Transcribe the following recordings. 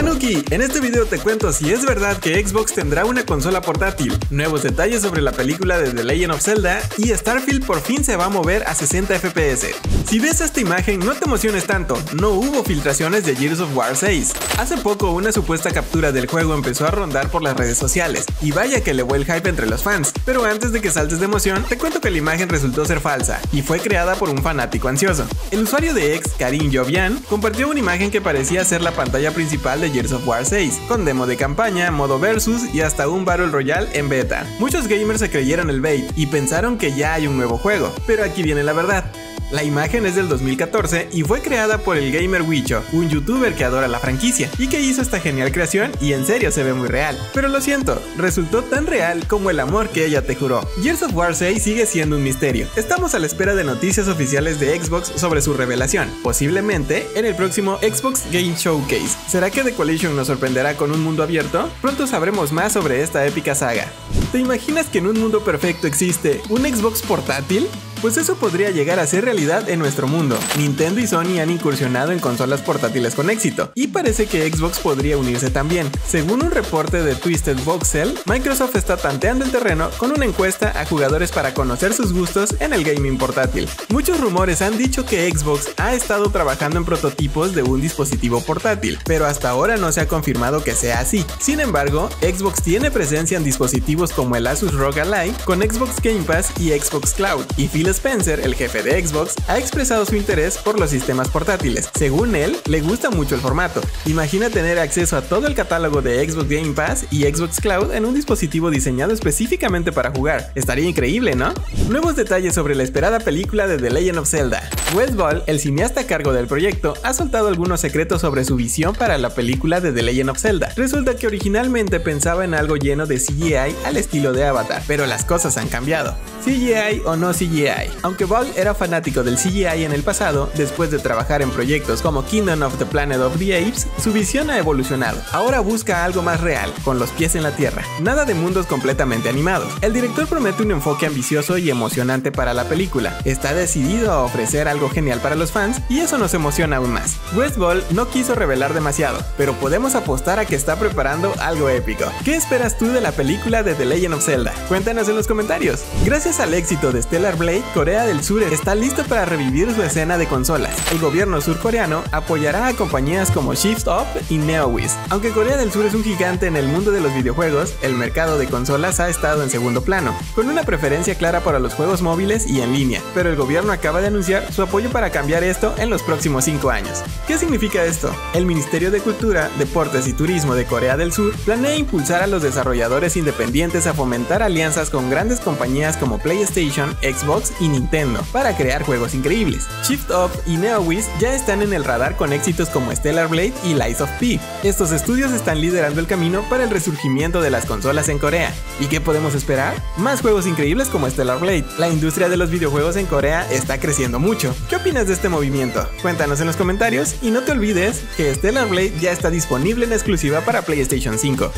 Tanuki, en este video te cuento si es verdad que Xbox tendrá una consola portátil, nuevos detalles sobre la película de The Legend of Zelda y Starfield por fin se va a mover a 60 FPS. Si ves esta imagen no te emociones tanto, no hubo filtraciones de Gears of War 6. Hace poco una supuesta captura del juego empezó a rondar por las redes sociales, y vaya que elevó el hype entre los fans, pero antes de que saltes de emoción, te cuento que la imagen resultó ser falsa, y fue creada por un fanático ansioso. El usuario de ex, Karim Jovian, compartió una imagen que parecía ser la pantalla principal de Gears of War 6, con demo de campaña, modo versus y hasta un Battle Royale en beta. Muchos gamers se creyeron el bait y pensaron que ya hay un nuevo juego, pero aquí viene la verdad. La imagen es del 2014 y fue creada por el gamer Wicho, un youtuber que adora la franquicia y que hizo esta genial creación y en serio se ve muy real. Pero lo siento, resultó tan real como el amor que ella te juró. Gears of War 6 sigue siendo un misterio. Estamos a la espera de noticias oficiales de Xbox sobre su revelación, posiblemente en el próximo Xbox Game Showcase. ¿Será que The Coalition nos sorprenderá con un mundo abierto? Pronto sabremos más sobre esta épica saga. ¿Te imaginas que en un mundo perfecto existe un Xbox portátil? Pues eso podría llegar a ser realidad en nuestro mundo. Nintendo y Sony han incursionado en consolas portátiles con éxito, y parece que Xbox podría unirse también. Según un reporte de Twisted Voxel, Microsoft está tanteando el terreno con una encuesta a jugadores para conocer sus gustos en el gaming portátil. Muchos rumores han dicho que Xbox ha estado trabajando en prototipos de un dispositivo portátil, pero hasta ahora no se ha confirmado que sea así. Sin embargo, Xbox tiene presencia en dispositivos como el Asus ROG Ally con Xbox Game Pass y Xbox Cloud, y Phil Spencer, el jefe de Xbox, ha expresado su interés por los sistemas portátiles. Según él, le gusta mucho el formato. Imagina tener acceso a todo el catálogo de Xbox Game Pass y Xbox Cloud en un dispositivo diseñado específicamente para jugar. Estaría increíble, ¿no? Nuevos detalles sobre la esperada película de The Legend of Zelda. Wes Ball, el cineasta a cargo del proyecto, ha soltado algunos secretos sobre su visión para la película de The Legend of Zelda. Resulta que originalmente pensaba en algo lleno de CGI al estilo de Avatar, pero las cosas han cambiado. CGI o no CGI. Aunque Ball era fanático del CGI en el pasado, después de trabajar en proyectos como Kingdom of the Planet of the Apes, su visión ha evolucionado. Ahora busca algo más real, con los pies en la tierra. Nada de mundos completamente animados. El director promete un enfoque ambicioso y emocionante para la película. Está decidido a ofrecer algo genial para los fans y eso nos emociona aún más. West Ball no quiso revelar demasiado, pero podemos apostar a que está preparando algo épico. ¿Qué esperas tú de la película de The Legend of Zelda? Cuéntanos en los comentarios. Gracias al éxito de Stellar Blade, Corea del Sur está listo para revivir su escena de consolas. El gobierno surcoreano apoyará a compañías como Shift Up y NeoWiz. Aunque Corea del Sur es un gigante en el mundo de los videojuegos, el mercado de consolas ha estado en segundo plano, con una preferencia clara para los juegos móviles y en línea, pero el gobierno acaba de anunciar su apoyo para cambiar esto en los próximos 5 años. ¿Qué significa esto? El Ministerio de Cultura, Deportes y Turismo de Corea del Sur planea impulsar a los desarrolladores independientes a fomentar alianzas con grandes compañías como PlayStation, Xbox y Nintendo para crear juegos increíbles. Shift Up y NeoWiz ya están en el radar con éxitos como Stellar Blade y Lies of P. Estos estudios están liderando el camino para el resurgimiento de las consolas en Corea. ¿Y qué podemos esperar? Más juegos increíbles como Stellar Blade. La industria de los videojuegos en Corea está creciendo mucho. ¿Qué opinas de este movimiento? Cuéntanos en los comentarios y no te olvides que Stellar Blade ya está disponible en exclusiva para PlayStation 5.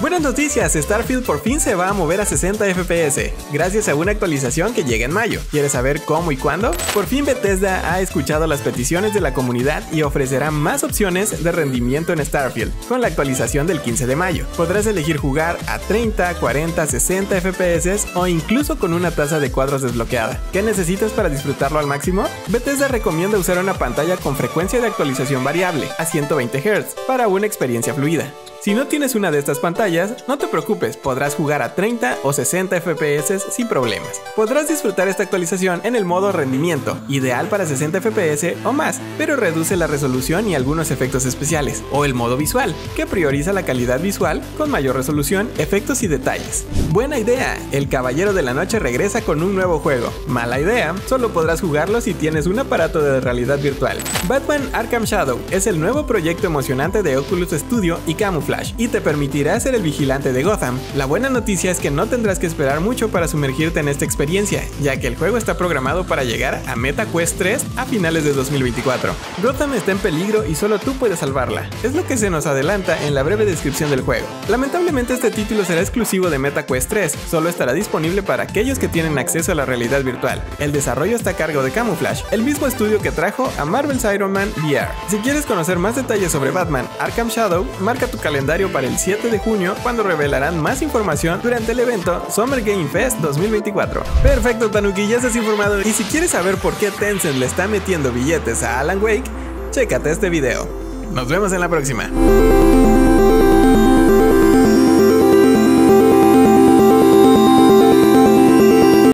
Buenas noticias, Starfield por fin se va a mover a 60 FPS, gracias a una actualización que llega en mayo. ¿Quieres saber cómo y cuándo? Por fin Bethesda ha escuchado las peticiones de la comunidad y ofrecerá más opciones de rendimiento en Starfield con la actualización del 15 de mayo. Podrás elegir jugar a 30, 40, 60 FPS o incluso con una tasa de cuadros desbloqueada. ¿Qué necesitas para disfrutarlo al máximo? Bethesda recomienda usar una pantalla con frecuencia de actualización variable a 120 Hz para una experiencia fluida. Si no tienes una de estas pantallas, no te preocupes, podrás jugar a 30 o 60 FPS sin problemas. Podrás disfrutar esta actualización en el modo rendimiento, ideal para 60 FPS o más, pero reduce la resolución y algunos efectos especiales, o el modo visual, que prioriza la calidad visual con mayor resolución, efectos y detalles. Buena idea, el Caballero de la Noche regresa con un nuevo juego. Mala idea, solo podrás jugarlo si tienes un aparato de realidad virtual. Batman Arkham Shadow es el nuevo proyecto emocionante de Oculus Studio y Camouflage Y te permitirá ser el vigilante de Gotham. La buena noticia es que no tendrás que esperar mucho para sumergirte en esta experiencia, ya que el juego está programado para llegar a MetaQuest 3 a finales de 2024. Gotham está en peligro y solo tú puedes salvarla. Es lo que se nos adelanta en la breve descripción del juego. Lamentablemente este título será exclusivo de MetaQuest 3, solo estará disponible para aquellos que tienen acceso a la realidad virtual. El desarrollo está a cargo de Camouflage, el mismo estudio que trajo a Marvel's Iron Man VR. Si quieres conocer más detalles sobre Batman Arkham Shadow, marca tu para el 7 de junio cuando revelarán más información durante el evento Summer Game Fest 2024. Perfecto Tanuki, ya estás informado y si quieres saber por qué Tencent le está metiendo billetes a Alan Wake, chécate este video. Nos vemos en la próxima.